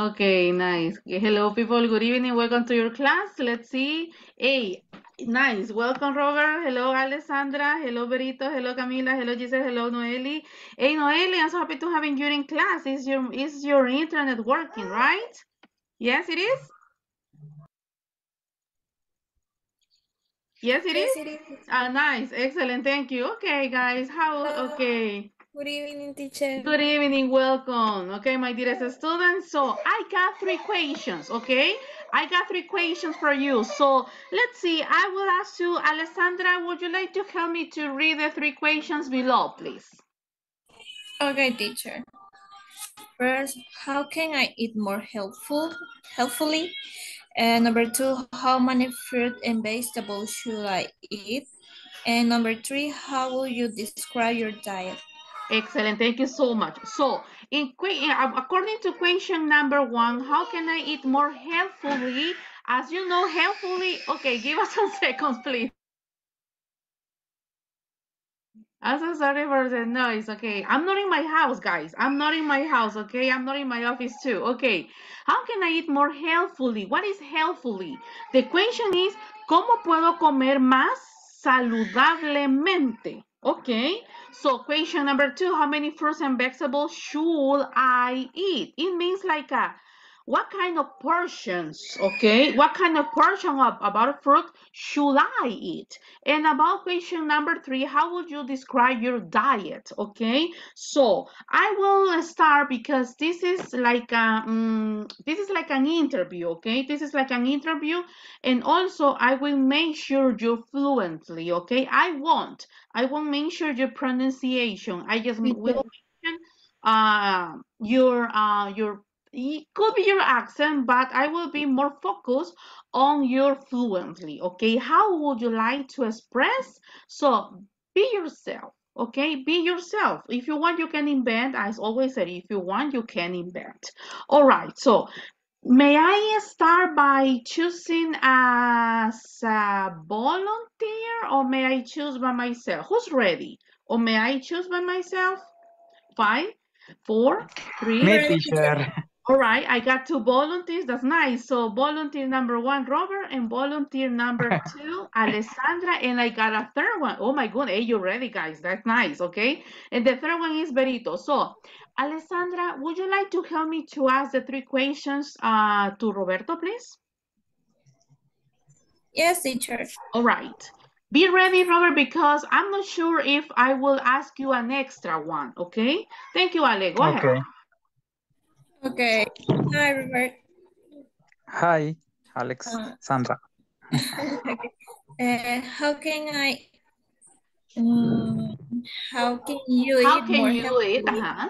Okay, nice. Hello, people. Good evening. Welcome to your class. Let's see. Hey, nice. Welcome, Robert. Hello, Alessandra. Hello, Berito. Hello, Camila. Hello, Giselle. Hello, Noeli. Hey, Noeli, I'm so happy to have you in class. Is your is your internet working, right? Yes, it is. Yes, it Yes, is. it is. Ah, nice. Excellent. Thank you. Okay, guys. How? Okay. Good evening, teacher. Good evening, welcome. Okay, my dearest students. So I got three questions, okay? I got three questions for you. So let's see, I will ask you, Alessandra, would you like to help me to read the three questions below, please? Okay, teacher. First, how can I eat more helpful, helpfully? And number two, how many fruit and vegetables should I eat? And number three, how will you describe your diet? Excellent, thank you so much. So, in, uh, according to question number one, how can I eat more healthfully? As you know, healthfully, okay, give us some seconds, please. I'm so sorry for the noise. Okay, I'm not in my house, guys. I'm not in my house. Okay, I'm not in my office too. Okay, how can I eat more healthfully? What is healthfully? The question is, ¿cómo puedo comer más saludablemente? Okay, so question number two, how many fruits and vegetables should I eat? It means like a what kind of portions, okay? What kind of portion of about fruit should I eat? And about question number three, how would you describe your diet, okay? So I will start because this is like a, um, this is like an interview, okay? This is like an interview, and also I will make sure you fluently, okay? I won't, I won't make sure your pronunciation. I just will mention uh, your uh, your it could be your accent, but I will be more focused on your fluently, okay? How would you like to express? So be yourself, okay? Be yourself. If you want, you can invent. As always said, if you want, you can invent. All right, so may I start by choosing as a volunteer or may I choose by myself? Who's ready? Or may I choose by myself? Five, four, three. Me, teacher. All right, I got two volunteers. That's nice. So volunteer number one, Robert, and volunteer number two, Alessandra, and I got a third one. Oh my goodness, hey, you ready, guys? That's nice, okay? And the third one is Berito. So, Alessandra, would you like to help me to ask the three questions uh, to Roberto, please? Yes, teacher. All right. Be ready, Robert, because I'm not sure if I will ask you an extra one, okay? Thank you, Ale. Go okay. ahead. Okay. Hi, Robert. Hi, Alex, Uh, Sandra. okay. Uh, how can I, um, how can you How eat can more you eat? healthily? Uh-huh.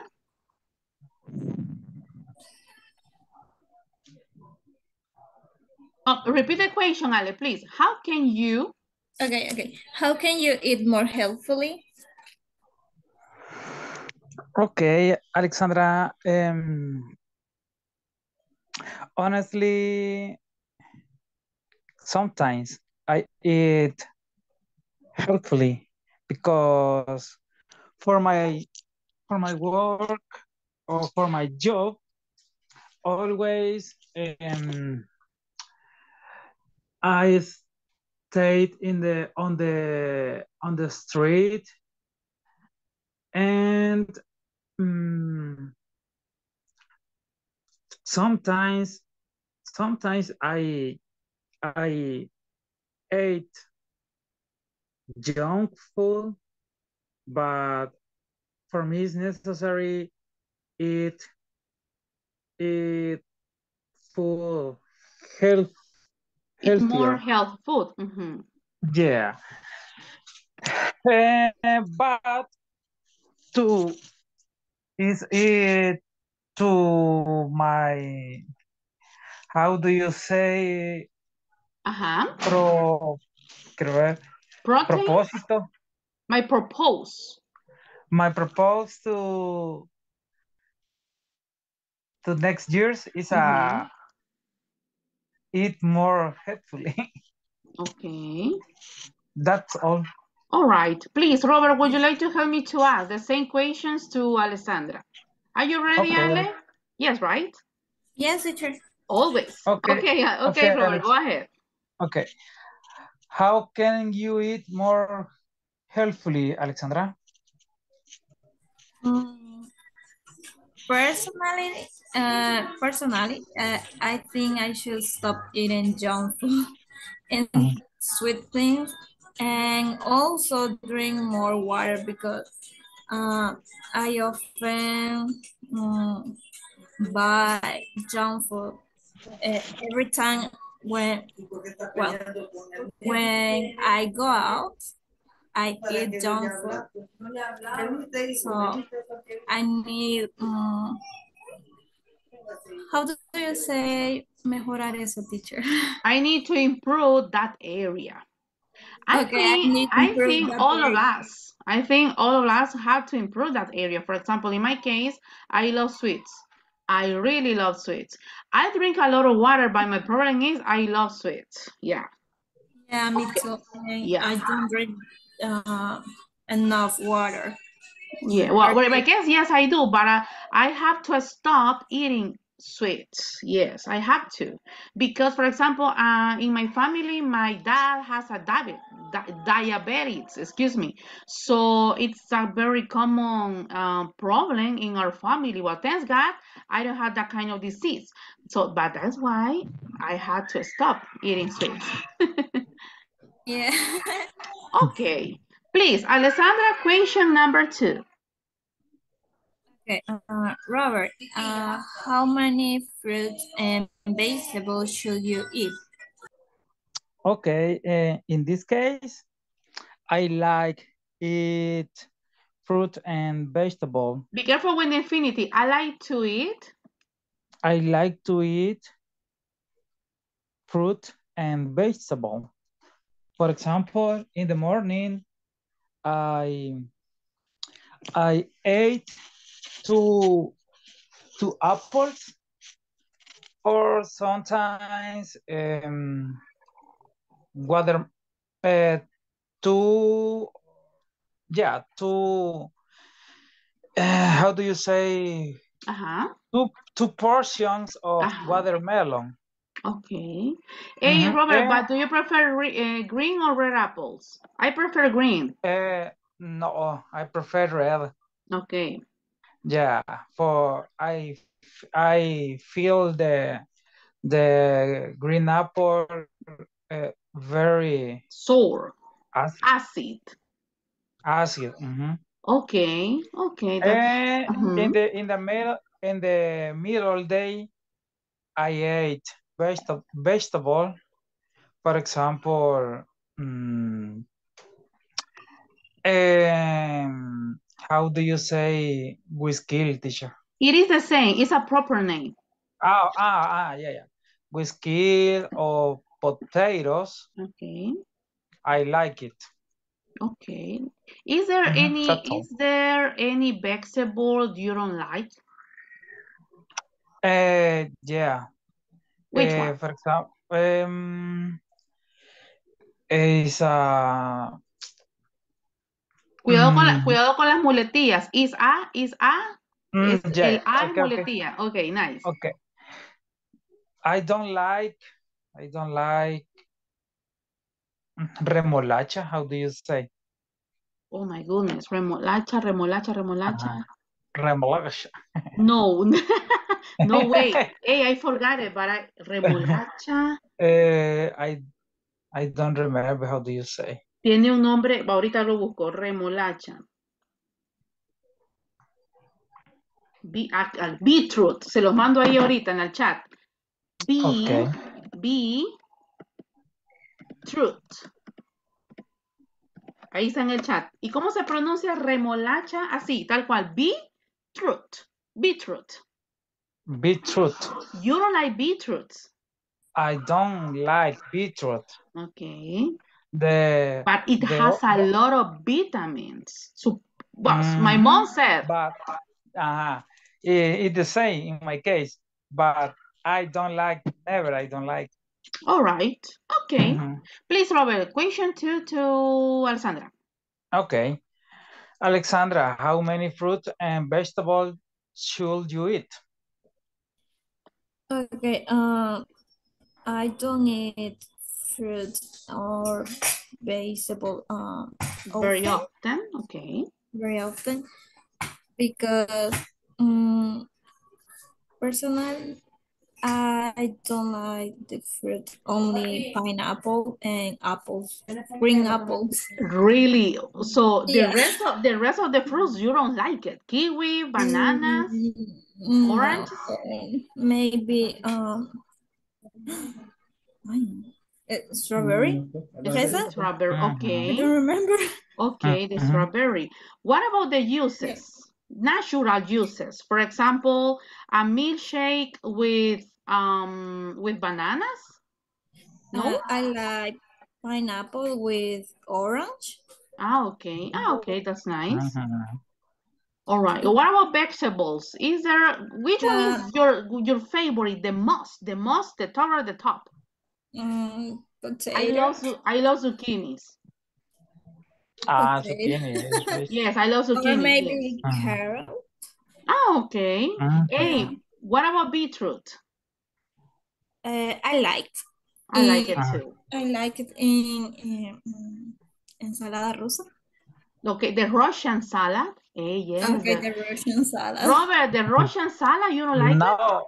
Oh, repeat the question, Ale, please. How can you? Okay, okay. How can you eat more healthfully? Okay, Alexandra. Um, honestly, sometimes I eat healthfully because for my for my work or for my job, always um, I stayed in the on the on the street and um, sometimes sometimes I I ate junk food, but for me it's necessary eat eat food health Eat more healthier. health food. Mhm. Yeah. Eh, but to is it to my how do you say Ajá. pro quiero ver, Protein. propósito My propose. my propose to to next years is a Mhm. eat more healthfully. Okay. That's all. All right. Please, Robert, would you like to help me to ask the same questions to Alessandra? Are you ready, Okay. Ale? Yes, right? Yes, teacher. Always. Okay. Okay, Okay, okay, Robert, go ahead. Okay. How can you eat more healthfully, Alexandra? Mm, personally, uh, personally, uh, I think I should stop eating junk food and Mhm. sweet things, and also drink more water because uh, I often mm, buy junk food uh, every time when well when I go out. I eat junk food, so I need. Um, how do you say mejorar eso, teacher? I need to improve that area. I Okay, I think to I think all of us, I think all of us have to improve that area. For example, in my case, I love sweets. I really love sweets. I drink a lot of water, but my problem is I love sweets. Yeah. Yeah, me Okay. too. And Yeah. I don't drink uh, enough water. Yeah, well, well, I guess yes, I do, but uh, I have to stop eating sweets. Yes, I have to, because for example, uh, in my family, my dad has a diabetes, di diabetes, excuse me. So it's a very common um, problem in our family. Well, thanks God, I don't have that kind of disease. So, but that's why I had to stop eating sweets. Yeah. Okay, please, Alessandra, question number two. Okay, uh, Robert, uh, how many fruits and vegetables should you eat? Okay, uh, in this case, I like eat fruit and vegetable. Be careful with infinity. I like to eat. I like to eat fruit and vegetable. For example, in the morning, I I ate two two apples, or sometimes um, water uh, two yeah two uh, how do you say Uh-huh. two two portions of Uh-huh. watermelon. Okay. Hey, Mhm. Robert, Eh, but do you prefer re- uh, green or red apples? I prefer green. eh, no, I prefer red. Okay. Yeah, for I I feel the the green apple uh, very Sour, ac- acid. acid. mhm. Okay. Okay. That. And Mhm. in the in the middle in the middle day, I ate vegetable vegetable. For example, mm, um, how do you say whiskey, teacher? It is the same. It's a proper name. Ah, ah, ah, yeah, yeah. Whiskey or potatoes, Okay. I like it. Okay. Is there Mhm, any that's all. is there any vegetable you don't like? Uh, yeah. Which Uh, one? for example, um, is uh, Cuidado con la, mm, cuidado con las muletillas. Is a, is a, mm, es yeah, el a okay, muletilla. Okay, nice. okay. I don't like, I don't like remolacha. How do you say? Oh my goodness. Remolacha, remolacha, remolacha. Uh, remolacha. No, no way. Hey, I forgot it, but I, remolacha Uh, I I don't remember how do you say. Tiene un nombre, ahorita lo busco, remolacha. Be, beetroot, se los mando ahí ahorita en el chat. Be, Okay. be, truth. Ahí está en el chat. ¿Y cómo se pronuncia remolacha? Así, tal cual. Beetroot. Beetroot. Beetroot. You don't like beetroots. I don't like beetroot. Okay. The But it the has a the- lot of vitamins. So, well, my mom said. but uh, it, it's the same in my case. But I don't like never. I don't like. All right. Okay. Mhm. Please, Robert, question two to Alessandra. Okay, Alexandra, how many fruit and vegetables should you eat? Okay, uh, I don't eat fruit or vegetable uh, Very often, often, okay. very often because um, personally I don't like the fruit, only pineapple and apples, green apples. Really? So the Yeah. rest of the rest of the fruits you don't like it? Kiwi, bananas, Mm, orange? maybe um, I don't know. Uh, strawberry. the Fresa? strawberry. I Okay. don't remember. Okay, the Mhm. strawberry. What about the uses? Natural uses. For example, a milkshake with um with bananas? No? Uh, I like pineapple with orange. Ah, okay. Ah, okay, that's nice. Mhm. All right. What about vegetables? Is there which one Uh, is your your favorite? The most, the most, the top or the top? Um, I love zu- I love zucchinis. Ah, Okay. zucchini. Yes, I love Or zucchini. yes. maybe Mhm. carrot. Ah, okay. Mhm. Hey, what about beetroot? Uh, I like. I like it Ah. too. I like it in, in, in ensalada rusa. Okay, the Russian salad. Hey, yes. Okay, the- the Russian salad. Robert, the Russian salad, you don't like it? No.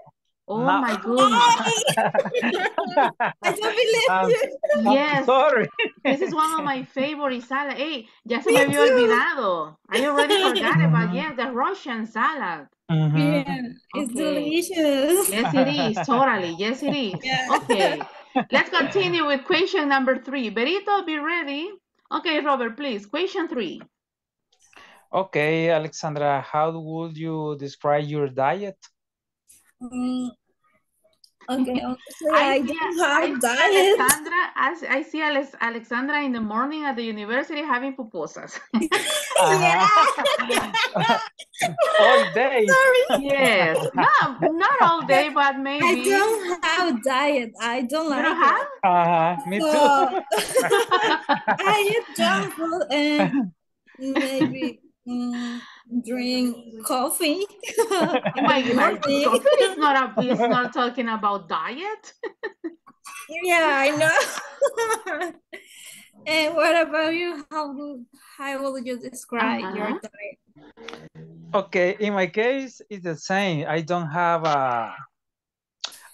Oh no. my goodness. I don't believe Um, you. I'm Yes. sorry. This is one of my favorite salad. Hey, ya se Me me había too. olvidado. I already forgot about yes, the Russian salad. Yeah, it's Okay. delicious. Yes, it is. Totally. Yes, it is. Yeah. Okay. Let's continue with question number three. Berito, be ready. Okay, Robert, please. Question three. Okay, Alexandra, how would you describe your diet? Mm, okay, honestly, I I, see, don't have see diet. Alexandra. I, see- I see Alex, Alexandra in the morning at the university having pupusas. Uh-huh. All day. Sorry. yes. No, not all day, but maybe. I don't have diet. I don't You like don't it. have? Uh-huh, me So, too. I eat junk food and maybe mm, drink coffee. Oh my in God. Coffee is not a, is not talking about diet. Yeah, I know. and what about you? How do how will you describe your Uh-huh. diet? Okay, in my case, it's the same. I don't have a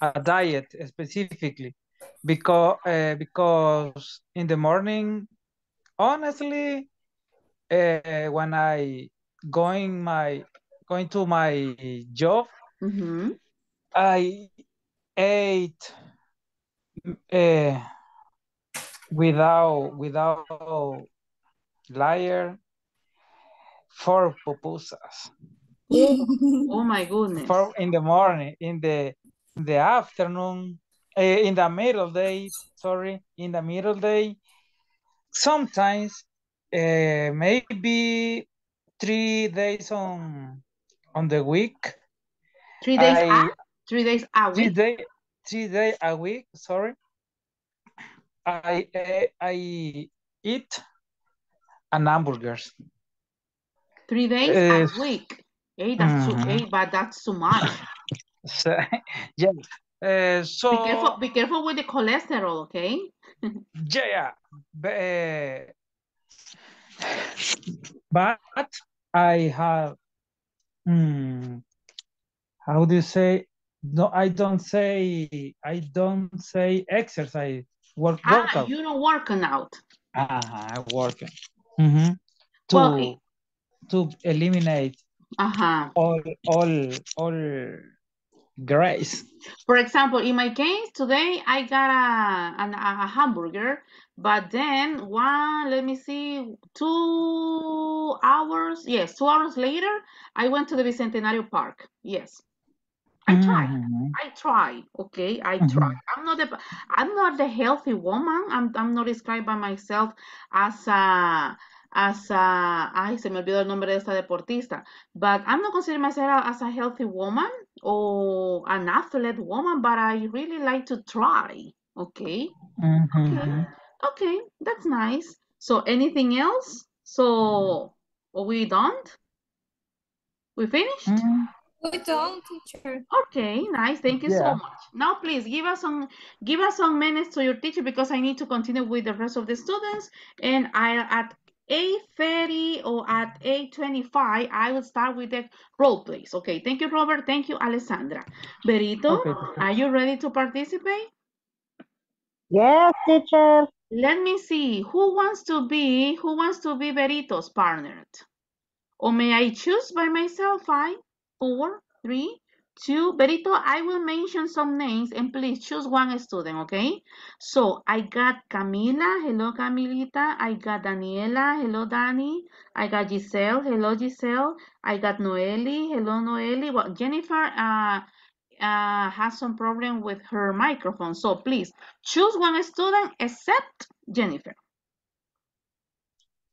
a diet specifically because uh, because in the morning, honestly, uh, when I going my going to my job, Mm-hmm. I ate uh, without without liar four pupusas. Oh my goodness. four in the morning, in the in the afternoon, eh, in the middle day, sorry, in the middle day. Sometimes, uh, maybe three days on on the week. Three days I a three days a week. three day three day a week. Sorry, I eh, I eat an hamburgers. Three days Uh, a week. Hey, that's too, mhm. hey, but that's too much. So, yeah. Uh, so Be careful, be careful with the cholesterol, okay? Yeah, but, uh, but I have, hmm, how do you say? No, I don't say, I don't say exercise, work, Ah, workout. you don't working out. Ah, Uh-huh, working. Mm -hmm. To, Well, to eliminate Uh-huh. all, all, all grace. For example, in my case, today I got a, an, a hamburger, but then one, let me see, two hours, yes, two hours later, I went to the Bicentenario Park. Yes. I tried. Mhm. I try, okay, I Mhm. try. I'm not the I'm not the healthy woman. I'm I'm not described by myself as a as a ay, se me olvidó el nombre de esta deportista. But I'm not considering myself as a healthy woman or an athlete woman, but I really like to try. Okay. Mhm. Okay, that's nice. So anything else? So we don't? We finished? Mm, We don't, teacher. Okay, nice. Thank you so much. Now, please give us some give us some minutes to your teacher because I need to continue with the rest of the students. And I at 8:30 or at 8:25, I will start with the role plays. Okay, thank you, Robert. Thank you, Alessandra. Berito, Okay, are you ready to participate? Yes, teacher. Let me see. Who wants to be who wants to be Berito's partner? Or may I choose by myself? Five, four, three, two. Berito, I will mention some names and please choose one student, okay? So I got Camila. Hello, Camilita. I got Daniela. Hello, Dani. I got Giselle. Hello, Giselle. I got Noeli. Hello, Noeli. Well, Jennifer uh, uh, has some problem with her microphone. So please choose one student except Jennifer.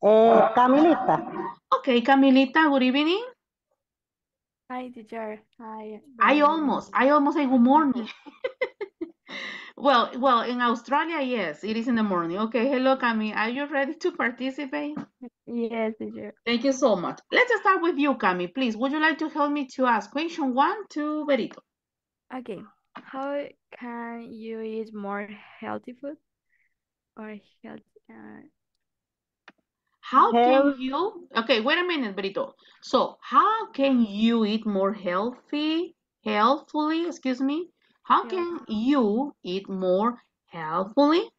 Eh, Camilita. Okay, Camilita, good evening. Hi, teacher. Hi. I almost, I almost say good morning. well, well, in Australia, yes, it is in the morning. Okay, hello, Cami. Are you ready to participate? Yes, teacher. Thank you so much. Let's start with you, Cami. Please, would you like to help me to ask question one to Berito? Okay. How can you eat more healthy food or healthy? Uh, How can you, okay, wait a minute, Berito. So, how can you eat more healthy, healthfully, excuse me? How can you eat more healthfully?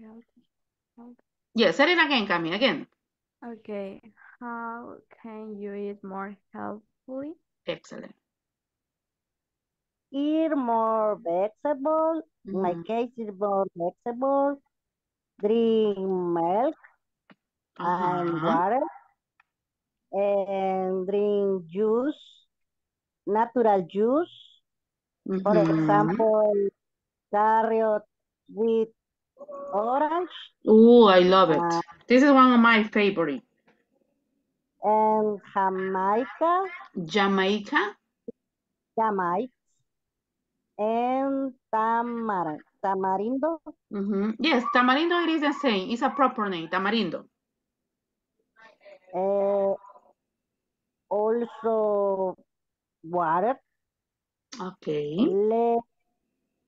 healthy, health. Yes, say it again, Cami, again. Okay. How can you eat more healthfully? Excellent. Eat more vegetables. My Mhm. case, eat more vegetables. Drink milk and water. And drink juice, natural juice. For example, carrot with orange Oh, I love it. Uh, This is one of my favorite. and Jamaica, Jamaica. Jamaica, and tamar tamarindo. Yes, tamarindo it is the same. It's a proper name, tamarindo. Uh, also water, Okay. less,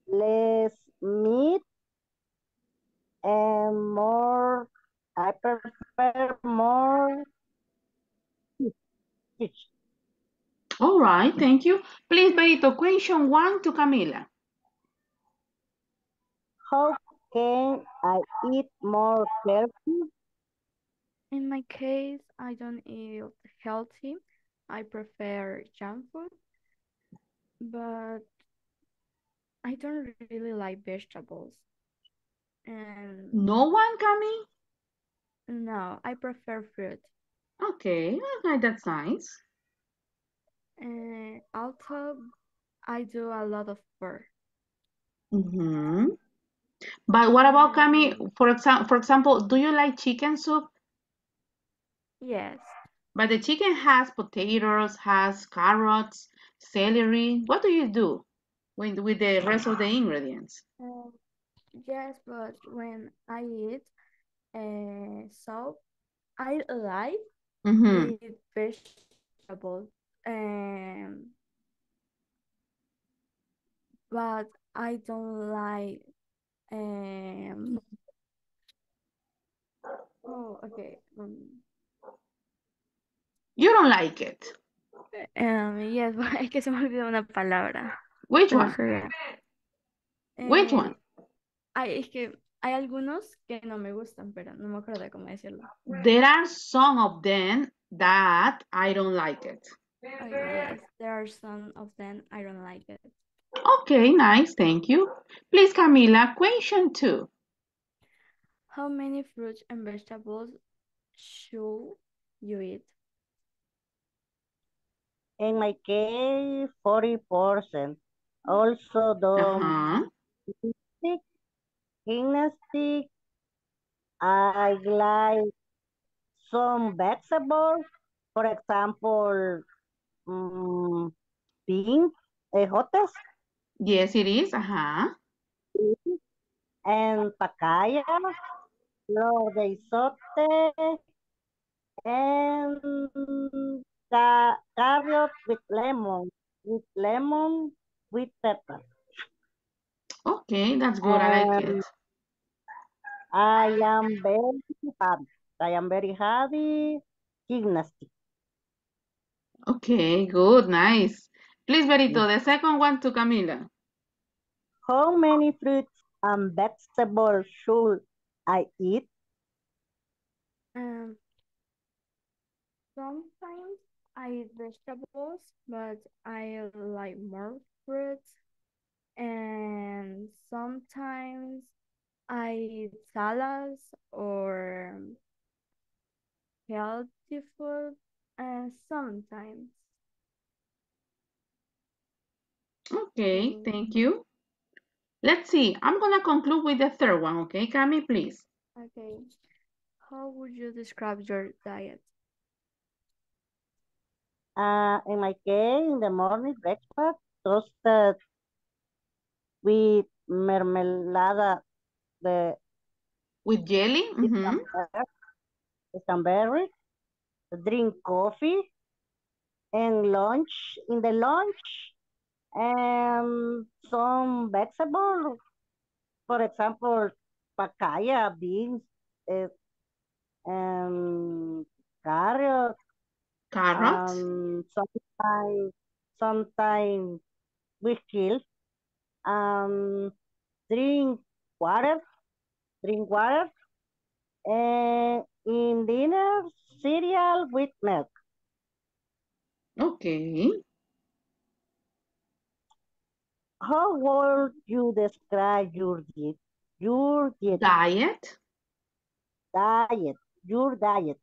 less meat, and more, I prefer more fish. All right, thank you. Please, Benito, question one to Camila. How can I eat more healthy? In my case, I don't eat healthy. I prefer junk food, but I don't really like vegetables. And No one, Cami? no, I prefer fruit. Okay, okay, that's nice. And also, I do a lot of work. Mm-hmm. But what about Cami? For example, for example, do you like chicken soup? Yes. But the chicken has potatoes, has carrots, celery. What do you do with with the rest of the ingredients? Um, yes, but when I eat uh, soup, I like Mm-hmm. eat vegetables. Um, but I don't like um. Oh, okay. Um, You don't like it. um, yes, es que se me olvidó una palabra. Which one? sería, Which eh, one? Ay, es que hay algunos que no me gustan, pero no me acuerdo cómo decirlo. There are some of them that I don't like it. Oh, yes, there are some of them I don't like it. Okay, nice, thank you. Please, Camila, question two. How many fruits and vegetables should you eat? In my case, 40%. Also, the Uh-huh. gymnastic, gymnastic, I like some vegetables. For example, mm, beans, ejotes, Yes, it is. Uh-huh. and papaya, flor de isote, and Ca carrot with lemon, with lemon, with pepper. Okay, that's good. I like Um, it. I am very happy. I am very happy gymnastic. Okay, good, nice. Please, Berito, the second one to Camila. How many fruits and vegetables should I eat? Um, sometimes I eat vegetables, but I like more fruits. And sometimes I eat salads or healthy food. And sometimes. Okay, Mm. thank you. Let's see. I'm gonna conclude with the third one, okay, Cami, please. Okay. How would you describe your diet? Uh, in my case, in the morning breakfast, toasted with mermelada, the With jelly? Mm-hmm. cranberry, drink coffee, and lunch, in the lunch, and some vegetable, for example, papaya, beans, uh, and carrot, Carrots? um, sometimes, sometimes we kill, um, drink water, drink water, and in dinner, cereal with milk. Okay. How would you describe your diet? Your diet, Diet? diet, your diet.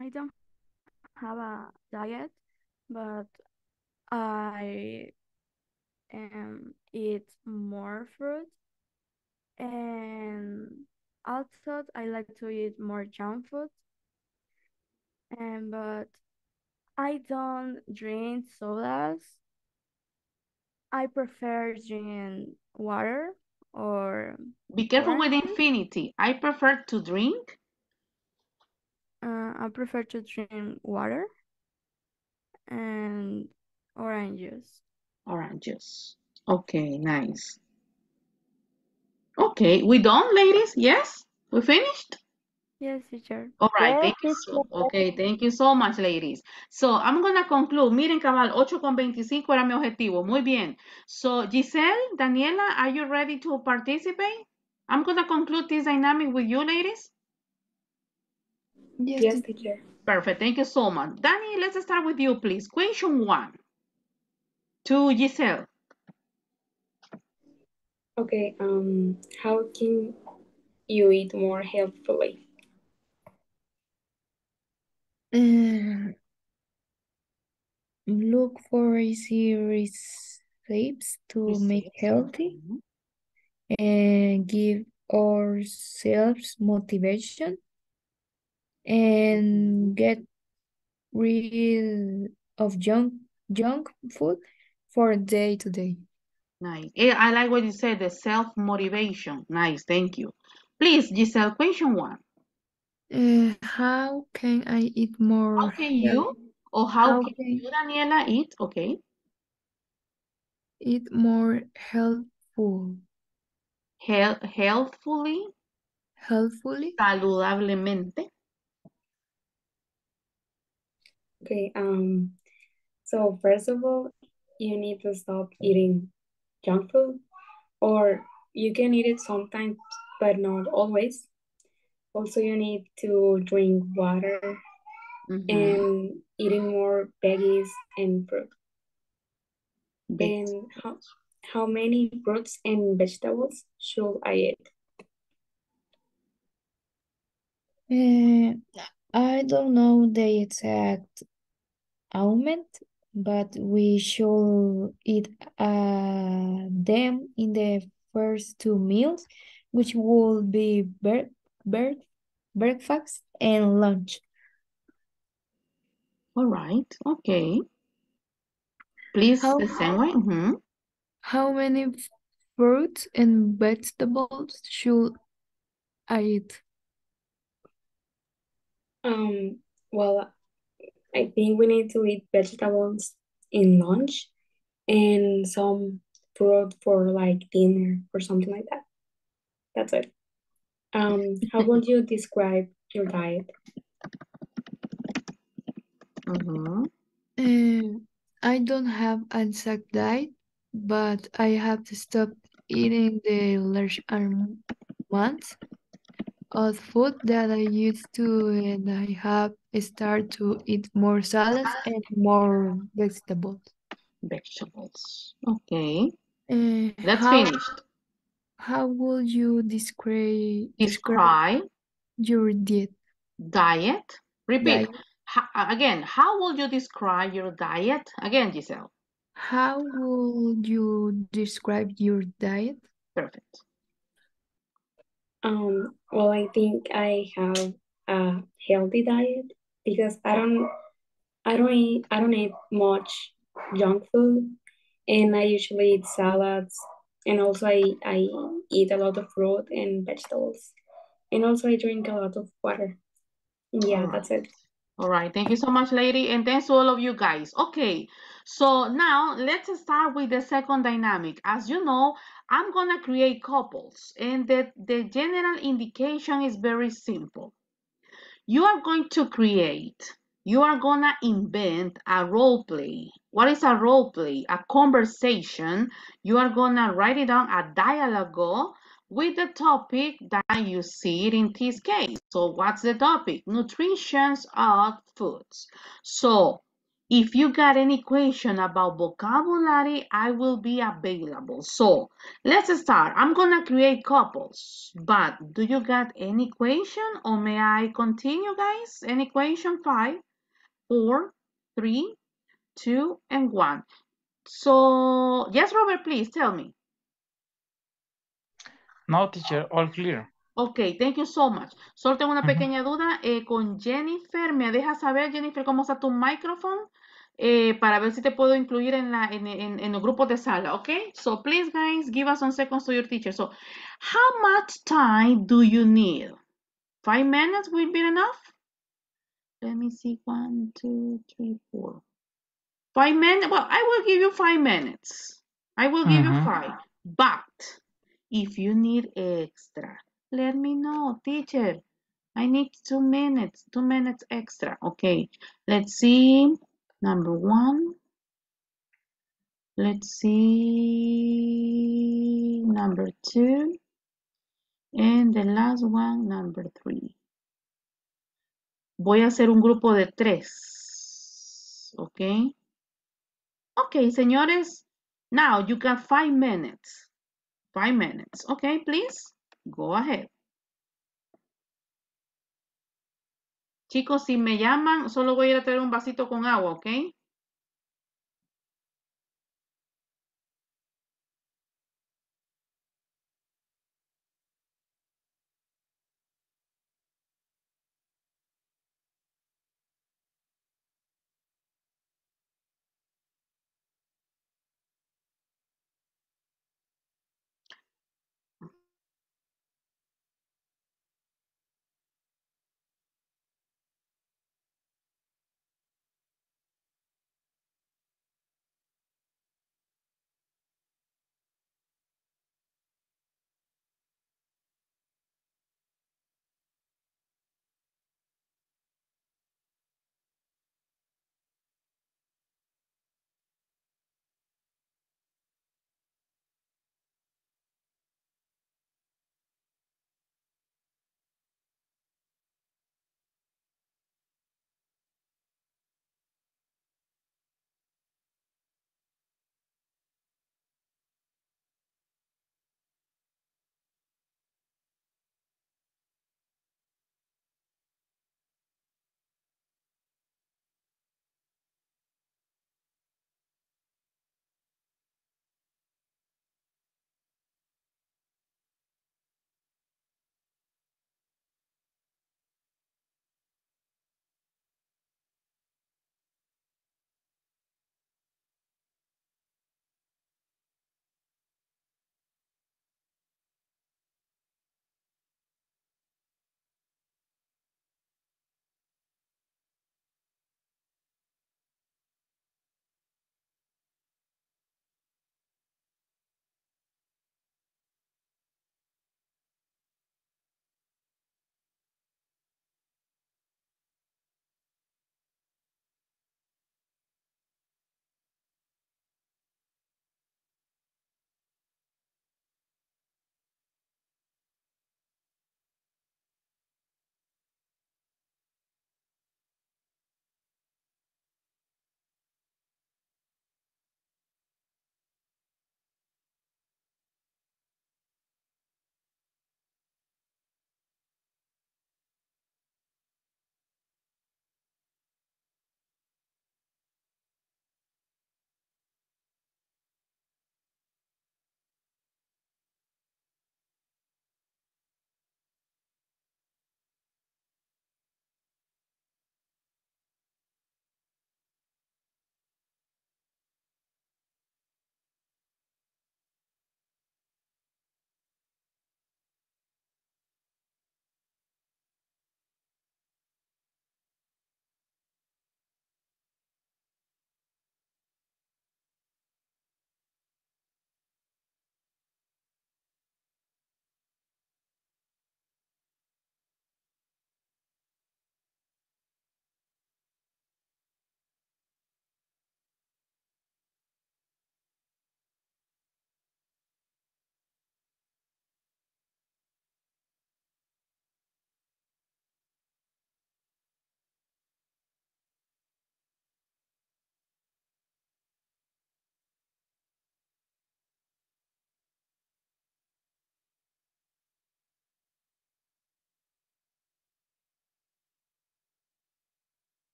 I don't have a diet, but I um eat more fruit and also I like to eat more junk food. And but I don't drink sodas. I prefer drinking water or Be careful with infinity. I prefer to drink. I prefer to drink water and orange juice. Orange juice. Okay, nice. Okay, we done, ladies? Yes? We finished? Yes, teacher. All right, thank you so, okay, thank you so much, ladies. So, I'm gonna conclude. Miren, cabal, 8 con 25 era mi objetivo. Muy bien. So, Giselle, Daniela, are you ready to participate? I'm gonna conclude this dynamic with you, ladies. Yes, teacher. Perfect, thank you so much. Danny, let's start with you, please. Question one to Giselle. Okay, um, how can you eat more healthfully? Uh, look for easy recipes to make Recipes. healthy Mhm. and give ourselves motivation and get rid of junk junk food for day to day. Nice. Eh, I like what you said, the self-motivation. Nice, thank you. Please, Giselle, question one. Uh, how can I eat more How can you, or how how can can you, Daniela, eat? Okay. eat more healthful Health, healthfully, healthfully? saludablemente. Okay, um, so first of all, you need to stop eating junk food, or you can eat it sometimes, but not always. Also, you need to drink water Mhm. and eating more veggies and fruit. And how, how many fruits and vegetables should I eat? Uh, I don't know the exact amount, but we should eat uh, them in the first two meals, which will be ber ber breakfast and lunch. All right, okay. Please, How- the same way. Mhm. How many fruits and vegetables should I eat? Um, well, I think we need to eat vegetables in lunch and some fruit for like dinner or something like that. That's it. Um, how would you describe your diet? Mhm. Uh, I don't have an exact diet, but I have to stop eating the large amounts of food that I used to, and I have started to eat more salads and more vegetables. Vegetables. Okay. Uh, That's how finished. how would you describe describe Describe your diet? diet. Repeat. diet? Ha- uh, again, how would you describe your diet? Again, Giselle. How would you describe your diet? Perfect. Um, well, I think I have a healthy diet because I don't I don't eat I don't eat much junk food and I usually eat salads and also I, I eat a lot of fruit and vegetables. And also I drink a lot of water. Yeah, All that's it. All right. Thank you so much, lady. And thanks to all of you guys. Okay. So now let's start with the second dynamic. As you know, I'm going to create couples. And the, the general indication is very simple. You are going to create, you are going to invent a role play. What is a role play? A conversation. You are going to write it down, a dialogue with the topic that you see it in this case. So what's the topic? Nutrition of foods. So if you got any question about vocabulary, I will be available. So let's start. I'm gonna create couples, but do you got any question or may I continue guys? Any question? Five, four, three, two, and one. So yes, Robert, please tell me. No, teacher, all clear. Ok, thank you so much. Solo tengo una pequeña duda eh, con Jennifer. ¿Me dejas saber, Jennifer, cómo está tu micrófono? Eh, para ver si te puedo incluir en, la, en, en, en los grupos de sala, ¿ok? So please, guys, give us some seconds to your teacher. So, how much time do you need? Five minutes will be enough? Let me see. One, two, three, four. Five minutes? Well, I will give you five minutes. I will give you five. But if you need extra, let me know, teacher. I need two minutes, two minutes extra. Okay, let's see. Number one. Let's see. Number two. And the last one, number three. Voy a hacer un grupo de tres. Okay. Okay, señores. Now you got five minutes. Five minutes. Okay, please. Go ahead. Chicos, si me llaman, solo voy a ir a traer un vasito con agua, ¿ok?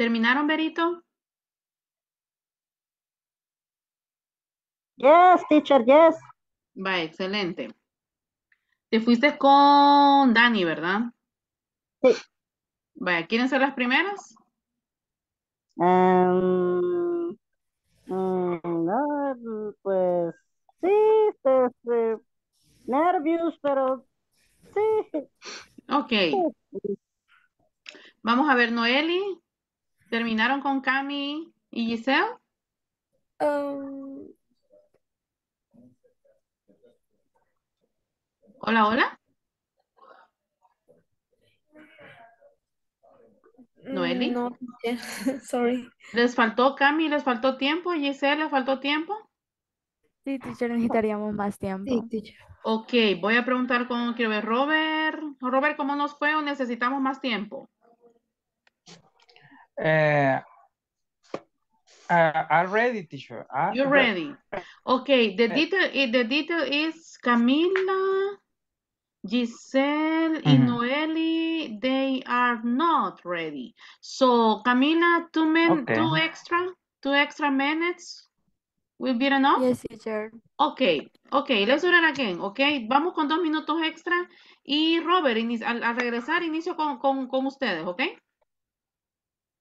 ¿Terminaron, Berito? Yes, teacher, yes. Va, excelente. Te fuiste con Dani, ¿verdad? Sí. Vaya, ¿quieren ser las primeras? Um, mm, no, pues sí, este, nervios, pero sí. Ok. Vamos a ver, Noeli. ¿Terminaron con Cami y Giselle? Um, Hola, hola. Noeli. mm, No, teacher. Sorry. ¿Les faltó Cami? ¿Les faltó tiempo? ¿Giselle les faltó tiempo? Sí, teacher, necesitaríamos más tiempo. Sí, teacher. Ok, voy a preguntar cómo quiero ver. Robert, Robert, ¿cómo nos fue o necesitamos más tiempo? Uh, uh, I'm ready, teacher. I'm You're ready. Okay, the detail, i- the detail is Camila, Giselle, y Mhm. Noeli, they are not ready. So, Camila, two Okay. two extra, two extra minutes will be enough? Yes, teacher. Okay, okay, let's do it again, okay? Vamos con dos minutos extra y Robert, al, al regresar, inicio con, con, con ustedes, okay?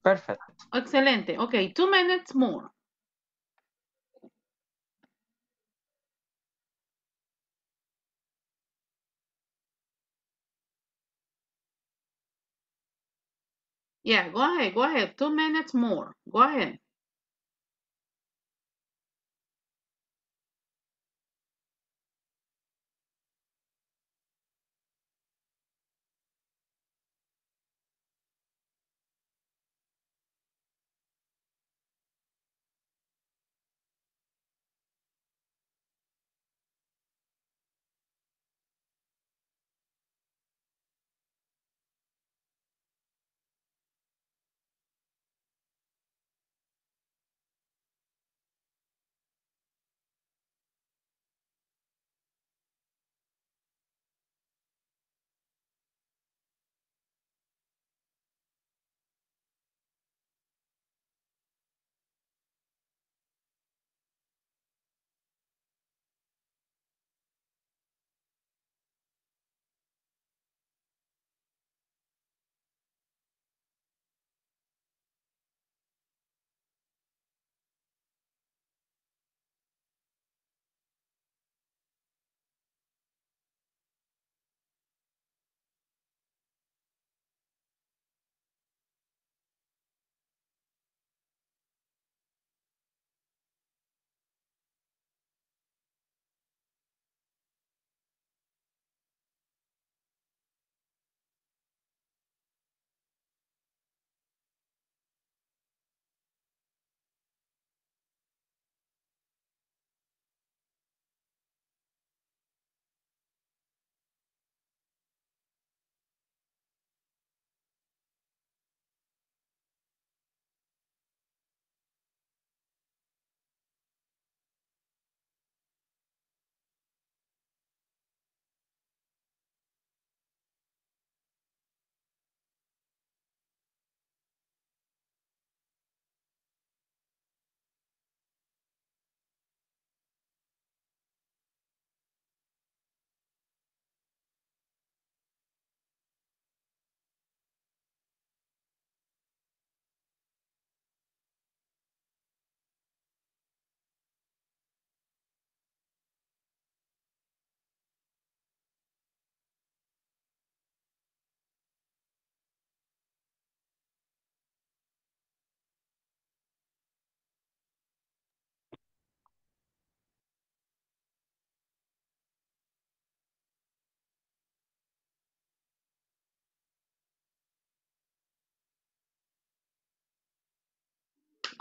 Perfect. Excelente, okay, two minutes more. Yeah, go ahead, go ahead, two minutes more, go ahead.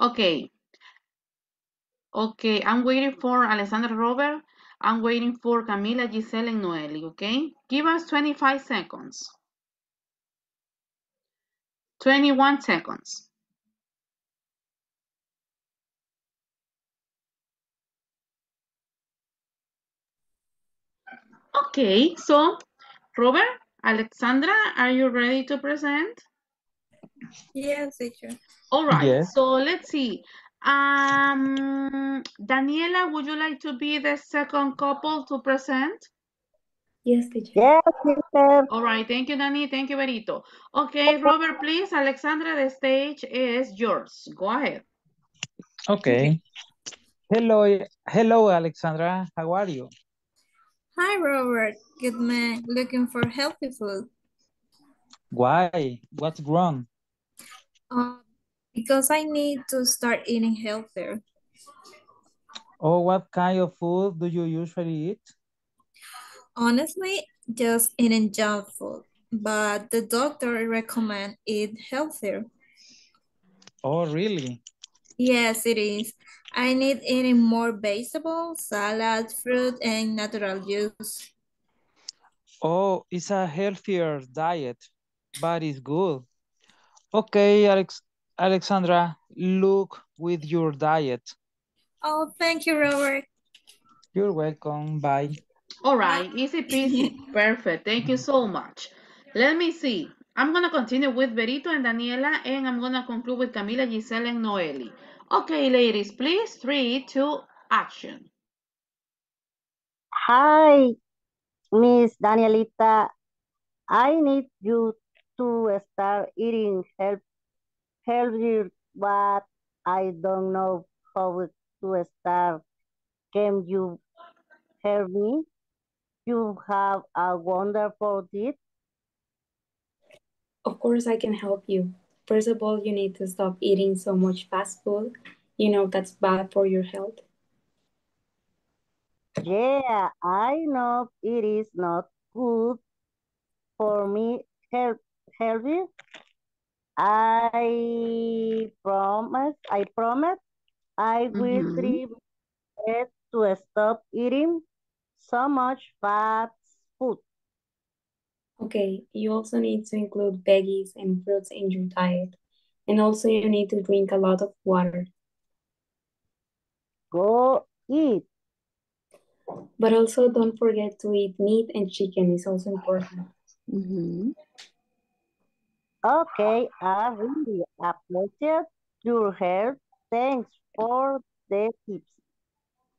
Okay. Okay, I'm waiting for Alessandra Robert. I'm waiting for Camila, Giselle, and Noeli, okay? Give us 25 seconds. 21 seconds. Okay, so Robert, Alexandra, are you ready to present? Yes, teacher. All right, Yes. so let's see. Um, Daniela, would you like to be the second couple to present? Yes, teacher. Yes, teacher. All right, thank you, Dani. Thank you, Berito. Okay, Robert, please. Alexandra, the stage is yours. Go ahead. Okay. Hello, hello, Alexandra. How are you? Hi, Robert. Good man. Looking for healthy food. Why? What's wrong? Uh, because I need to start eating healthier. Oh, what kind of food do you usually eat? Honestly, just eating junk food. But the doctor recommend eat healthier. Oh, really? Yes, it is. I need eating more vegetables, salad, fruit, and natural juice. Oh, it's a healthier diet, but it's good. Okay, Alex, Alexandra, look with your diet. Oh, thank you, Robert. You're welcome. Bye. All right, easy peasy. Perfect. Thank you so much. Let me see. I'm going to continue with Berito and Daniela, and I'm going to conclude with Camila, Giselle, and Noeli. Okay, ladies, please. Three, two, action. Hi, Miss Danielita. I need you to start eating help, healthier, but I don't know how to start. Can you help me? You have a wonderful diet. Of course, I can help you. First of all, you need to stop eating so much fast food. You know that's bad for your health. Yeah, I know it is not good for me help healthy. I promise, I promise I will Mhm. try best to stop eating so much fast food. Okay, you also need to include veggies and fruits in your diet. And also you need to drink a lot of water. Go eat. But also don't forget to eat meat and chicken It's also important. Mhm. Okay, I really appreciate your help. Thanks for the tips.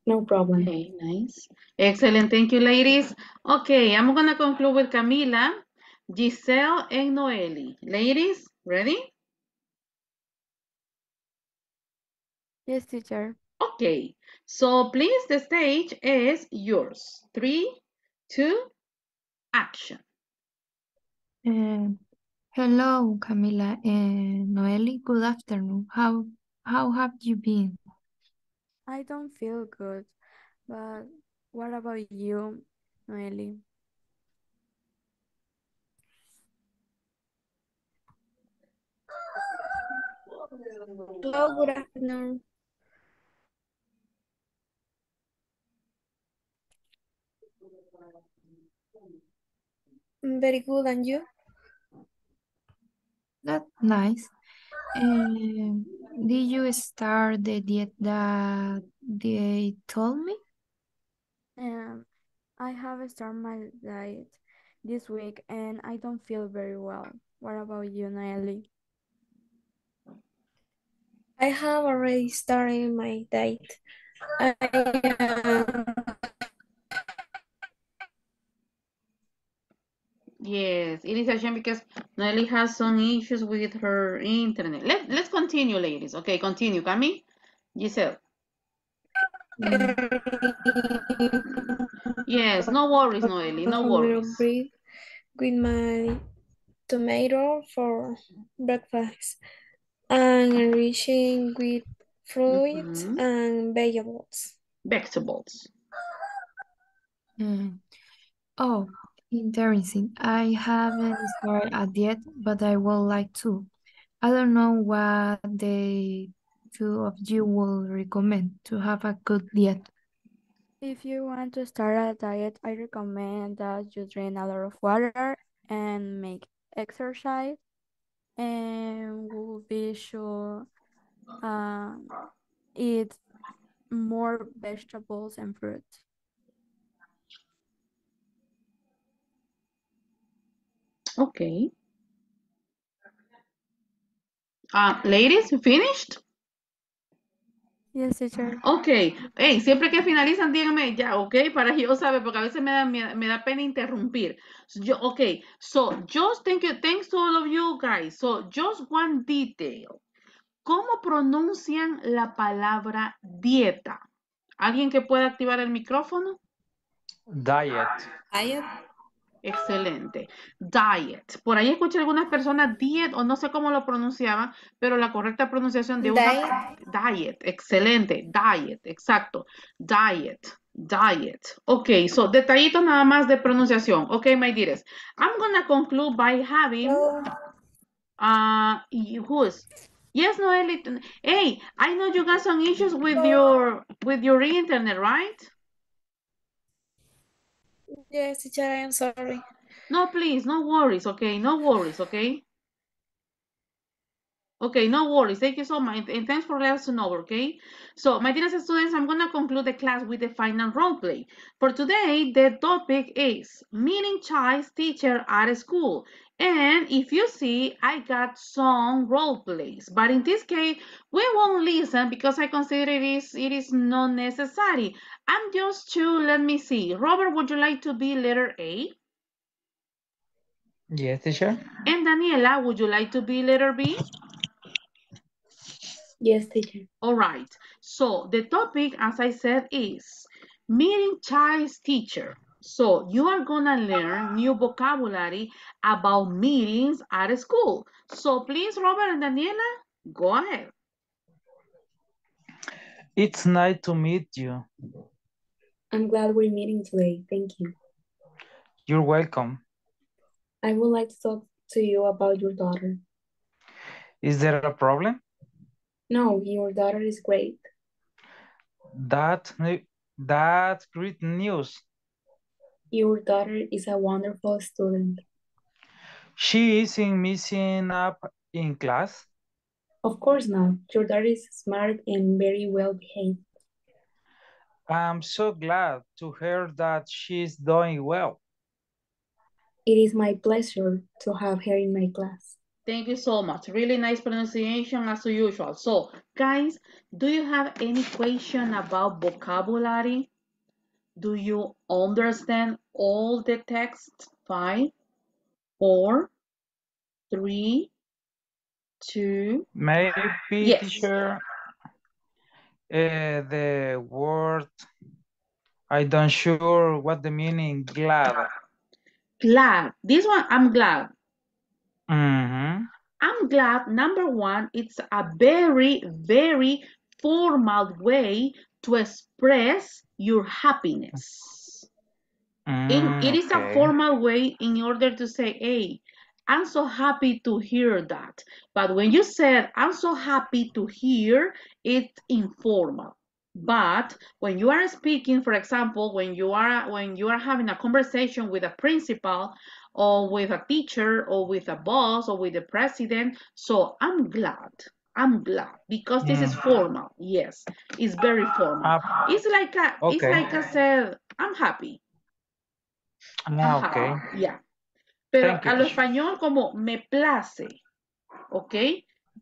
No problem. Okay, nice. Excellent. Thank you, ladies. Okay, I'm going to conclude with Camila, Giselle, and Noeli. Ladies, ready? Yes, teacher. Okay, so please, the stage is yours. Three, two, action. Um, hello, Camila and Noeli. Good afternoon. How how have you been? I don't feel good, but what about you, Noeli? Hello, good afternoon. Very good, and you? That's nice. Um, did you start the diet that they told me? Um, I have started my diet this week and I don't feel very well. What about you, Noeli? I have already started my diet. I am Yes, it is a shame because Nelly has some issues with her internet. Let, let's continue, ladies. Okay, continue. Cami, Giselle. Yes, no worries, Noeli, no a little worries. bread with my tomato for breakfast and enriching with fruit Mhm. and vegetables. Vegetables. Mm. Oh, interesting. I haven't started a diet, but I would like to. I don't know what the two of you will recommend to have a good diet. If you want to start a diet, I recommend that you drink a lot of water and make exercise and will be sure um, eat more vegetables and fruits. Okay. Uh, ladies, you finished? Yes, teacher. Ok, hey, siempre que finalizan, díganme ya, ok, para yo saber, porque a veces me da, me, me da pena interrumpir. So, yo, ok, so just thank you, thanks to all of you guys. So just one detail. ¿Cómo pronuncian la palabra dieta? ¿Alguien que pueda activar el micrófono? Diet. Diet. Excelente. Diet. Por ahí escuché algunas personas diet o no sé cómo lo pronunciaban, pero la correcta pronunciación de una diet. Excelente. Diet. Exacto. Diet. Diet. Ok, so detallitos nada más de pronunciación. Ok, my dears. I'm gonna conclude by having uh who's yes Noeli hey I know you got some issues with your with your internet right Yes, teacher, I am sorry. No, please, no worries, okay? No worries, okay? Okay, no worries. Thank you so much. And thanks for letting us know, okay? So, my dear students, I'm going to conclude the class with the final role play. For today, the topic is meeting child's teacher at school. And if you see, I got some role plays. But in this case, we won't listen because I consider it is, it is not necessary. I'm just to, let me see. Robert, would you like to be letter A? Yes, teacher. And Daniela, would you like to be letter B? Yes, teacher. All right. So the topic, as I said, is meeting child's teacher. So you are gonna learn new vocabulary about meetings at school. So please, Robert and Daniela, go ahead. It's nice to meet you. I'm glad we're meeting today. Thank you. You're welcome. I would like to talk to you about your daughter. Is there a problem? No, your daughter is great. That, that's great news. Your daughter is a wonderful student. She isn't missing up in class? Of course not. Your daughter is smart and very well behaved. I'm so glad to hear that she's doing well. It is my pleasure to have her in my class. Thank you so much. Really nice pronunciation as usual. So, guys, do you have any question about vocabulary? Do you understand all the text? Five, four, three, two. Maybe, Yes. teacher, uh, the word, I don't sure what the meaning, glad. Glad. This one, I'm glad. Mm-hmm. I'm glad, number one, it's a very, very formal way to express your happiness. Mm, it, it is a formal way in order to say, hey, I'm so happy to hear that. But when you said, I'm so happy to hear, it's informal. But when you are speaking, for example, when you are when you are having a conversation with a principal or with a teacher or with a boss or with the president, so I'm glad. I'm glad because this is Mm. formal. Yes, it's very formal. Ah, It's like a, okay. it's like I said, I'm happy. I'm ah, happy. okay. Yeah. Pero a lo español como me place, ¿ok?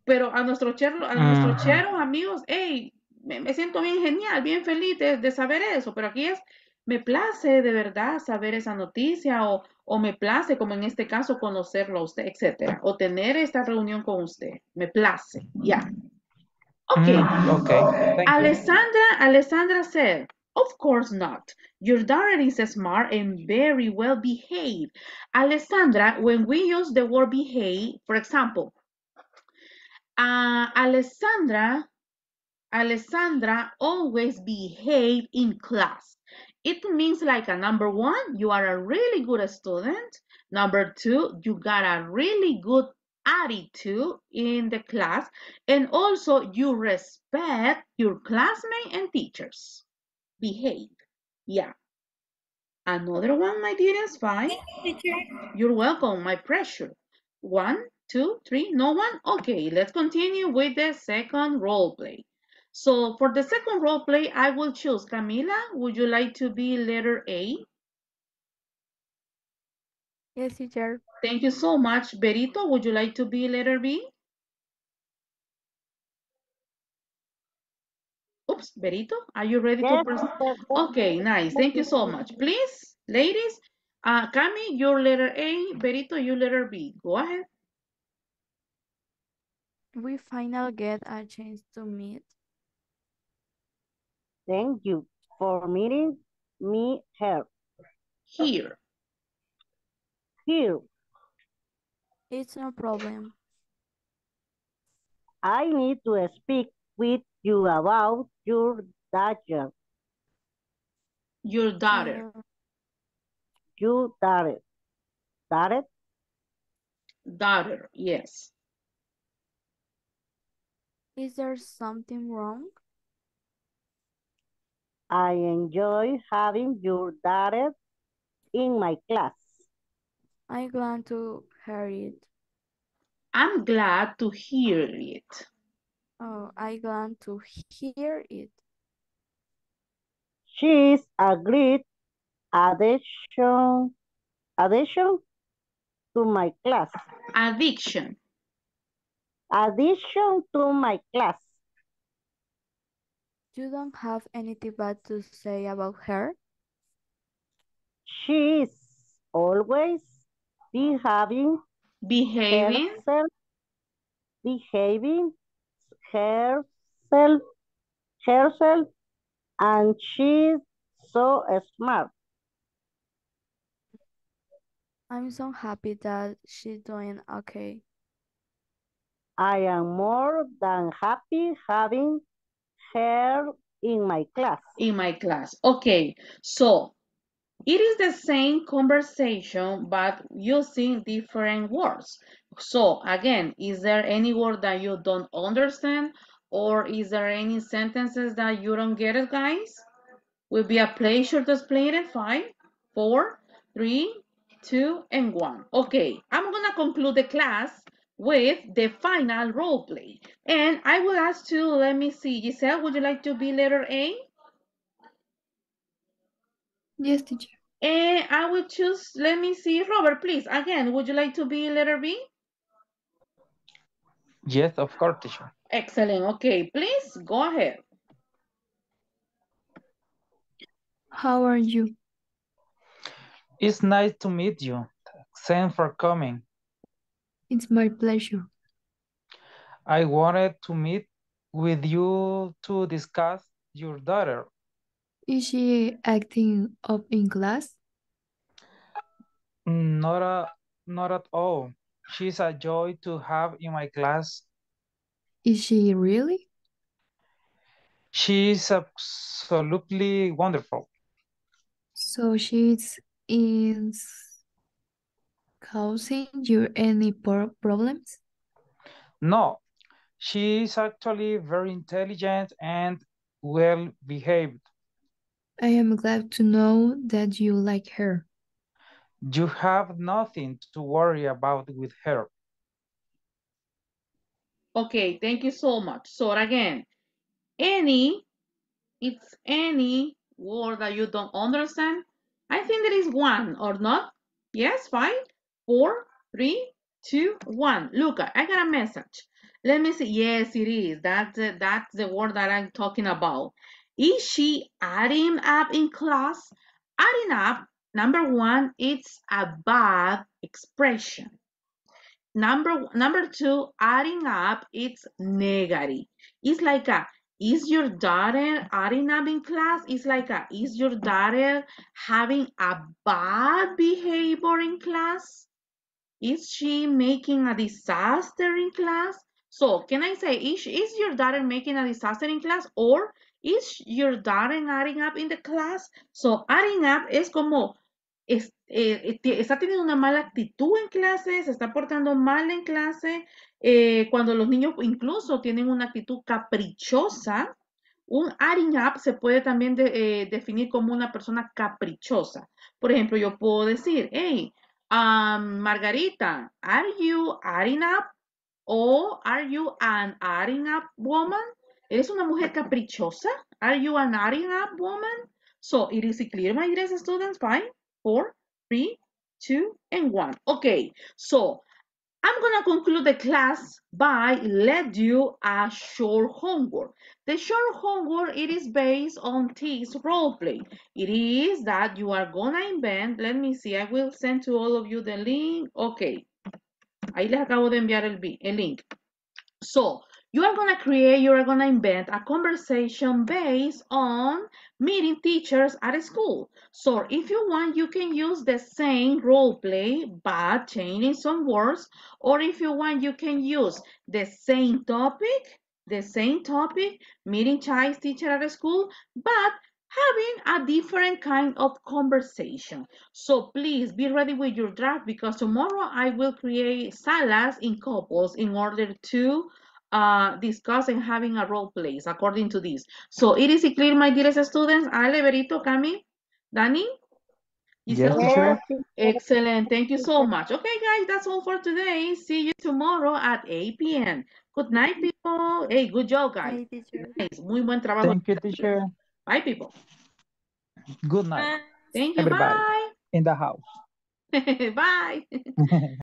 Pero a nuestros cheros, a nuestros cheros amigos, hey, me, me siento bien genial, bien feliz de, de saber eso, pero aquí es, me place de verdad saber esa noticia o, o me place, como en este caso, conocerlo a usted, etcétera, o tener esta reunión con usted, me place, ya. Ok. Mm, okay. Alessandra, Alessandra said, of course not. Your daughter is smart and very well behaved. Alessandra, when we use the word behave, for example, uh, Alessandra, Alessandra always behave in class. It means like a number one, you are a really good student. Number two, you got a really good attitude in the class. And also you respect your classmates and teachers. Behave. Yeah. Another one, my dear, is fine. Teacher. You're welcome, my pressure. One, two, three, no one? Okay, let's continue with the second role play. So for the second role play, I will choose Camila. Would you like to be letter A? Yes, teacher. Thank you so much. Berito, would you like to be letter B? Helps? Berito, are you ready to present? yes, yes. Okay, nice. Thank you so much. Please, ladies, uh, Cami, your letter A, Berito, your letter B. Go ahead. We finally get a chance to meet. Thank you for meeting me here. Here. Here, It's no problem. I need to speak with you about your daughter. Your daughter. Your daughter. Daughter, Daughter, yes. is there something wrong? I enjoy having your daughter in my class. I'm glad to hear it. I'm glad to hear it. Oh, I'm glad to hear it. She's a great addition, addition to my class. Addiction. Addition to my class. You don't have anything bad to say about her? She's always behaving Behaving. herself, behaving herself, herself, and she's so smart. I'm so happy that she's doing okay. I am more than happy having her in my class. in my class. Okay, so it is the same conversation, but using different words. So again, is there any word that you don't understand? Or is there any sentences that you don't get it, guys? Will be a pleasure to explain it. Five, four, three, two, and one. Okay, I'm gonna conclude the class with the final role play. And I will ask you, let me see, Giselle, would you like to be letter A? Yes, teacher. And I will choose, let me see, Robert, please. Again, would you like to be letter B? Yes, of course, teacher. Excellent. Okay, please go ahead. How are you? It's nice to meet you. Thanks for coming. It's my pleasure. I wanted to meet with you to discuss your daughter. Is she acting up in class? Not, a, not at all. She's a joy to have in my class. Is she really? She's absolutely wonderful. So she's in causing you any problems? No, she's actually very intelligent and well behaved. I am glad to know that you like her. You have nothing to worry about with her. Okay, thank you so much. So again, any, it's any word that you don't understand. I think there is one or not. Yes, five, four, three, two, one. Look, I got a message. Let me see. Yes, it is. That's the, that's the word that I'm talking about. Is she adding up in class? Adding up, number one, it's a bad expression. Number number two, adding up, it's negative. It's like a is your daughter adding up in class? It's like a is your daughter having a bad behavior in class? Is she making a disaster in class? So can I say is, is your daughter making a disaster in class or is your daughter adding up in the class? So adding up es como eh, eh, está teniendo una mala actitud en clase, se está portando mal en clase, eh, cuando los niños incluso tienen una actitud caprichosa, un adding up se puede también de- definir como una persona caprichosa. Por ejemplo, yo puedo decir, hey, um, Margarita, are you adding up? O are you an adding up woman? ¿Eres una mujer caprichosa? Are you an adding up woman? So, it is clear, my dear students? Four, three, two, and one. Okay, so I'm gonna conclude the class by let you a short homework. The short homework it is based on this role play. It is that you are gonna invent. Let me see. I will send to all of you the link. Okay. Ahí les acabo de enviar el, el link. So you are going to create, you are going to invent a conversation based on meeting teachers at a school. So if you want, you can use the same role play, but changing some words. Or if you want, you can use the same topic, the same topic, meeting Chinese teacher at a school, but having a different kind of conversation. So please be ready with your draft because tomorrow I will create salas in couples in order to uh, discussing having a role plays according to this. So it is clear, my dearest students. Ale, Berito, Cami, Danny? Yes, teacher. Excellent. Thank you so much. Okay, guys, that's all for today. See you tomorrow at 8 p.m. Good night, people. Hey, good job, guys. Bye, teacher. Nice. Muy buen trabajo. Thank you, teacher. Bye, people. Good night, Thank you. everybody Bye. in the house. Bye.